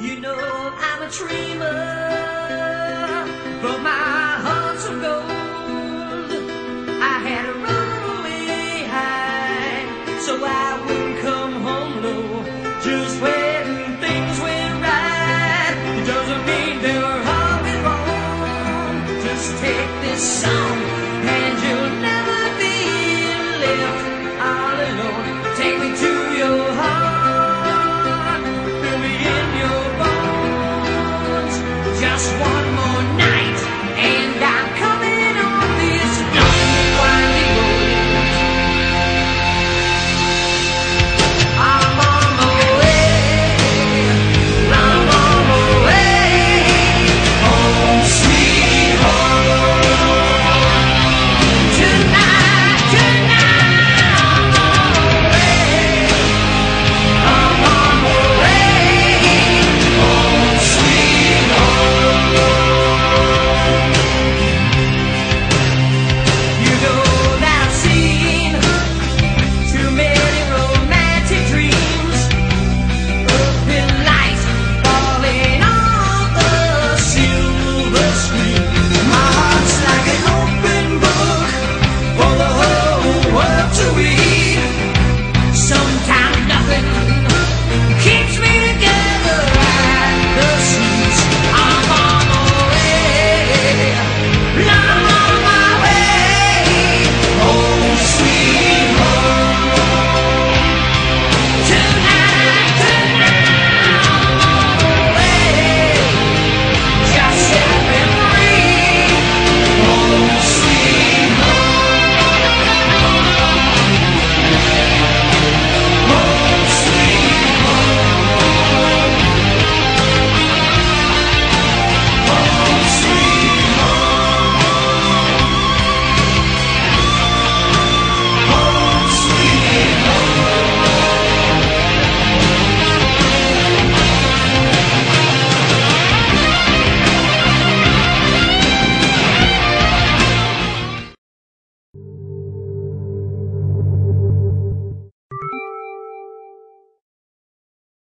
You know I'm a dreamer, but my heart's of gold. I had a runaway high, so I wouldn't come home low. Just when things went right, it doesn't mean they were always wrong. Just take this song and you'll.